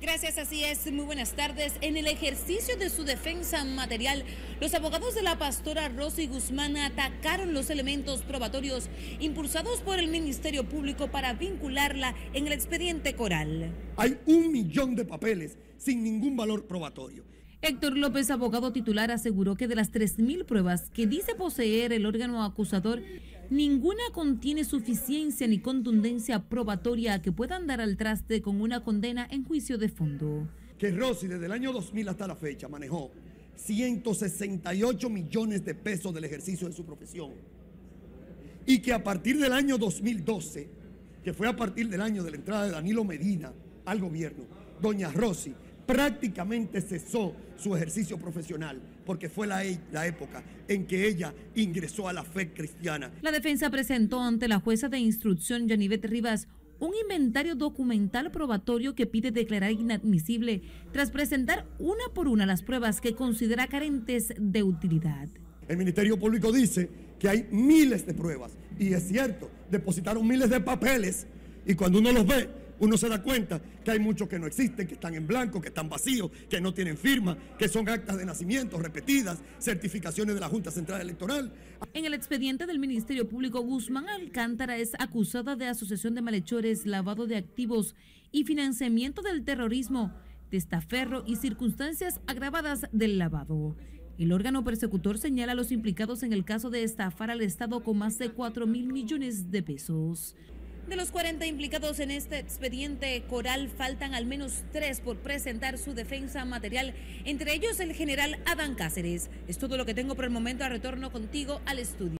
Gracias, así es. Muy buenas tardes. En el ejercicio de su defensa material, los abogados de la pastora Rosy Guzmán atacaron los elementos probatorios impulsados por el Ministerio Público para vincularla en el expediente coral. Hay un millón de papeles sin ningún valor probatorio. Héctor López, abogado titular, aseguró que de las 3.000 pruebas que dice poseer el órgano acusador, ninguna contiene suficiencia ni contundencia probatoria que puedan dar al traste con una condena en juicio de fondo. Que Rossi desde el año 2000 hasta la fecha manejó 168 millones de pesos del ejercicio de su profesión. Y que a partir del año 2012, que fue a partir del año de la entrada de Danilo Medina al gobierno, doña Rossi prácticamente cesó su ejercicio profesional porque fue la, e, la, época en que ella ingresó a la fe cristiana. La defensa presentó ante la jueza de instrucción Yanivet Rivas un inventario documental probatorio que pide declarar inadmisible tras presentar una por una las pruebas que considera carentes de utilidad. El Ministerio Público dice que hay miles de pruebas y es cierto, depositaron miles de papeles y cuando uno los ve uno se da cuenta que hay muchos que no existen, que están en blanco, que están vacíos, que no tienen firma, que son actas de nacimiento repetidas, certificaciones de la Junta Central Electoral. En el expediente del Ministerio Público, Guzmán Alcántara es acusada de asociación de malhechores, lavado de activos y financiamiento del terrorismo, testaferro y circunstancias agravadas del lavado. El órgano persecutor señala a los implicados en el caso de estafar al Estado con más de 4 mil millones de pesos. De los 40 implicados en este expediente coral, faltan al menos tres por presentar su defensa material, entre ellos el general Adán Cáceres. Es todo lo que tengo por el momento. A retorno contigo al estudio.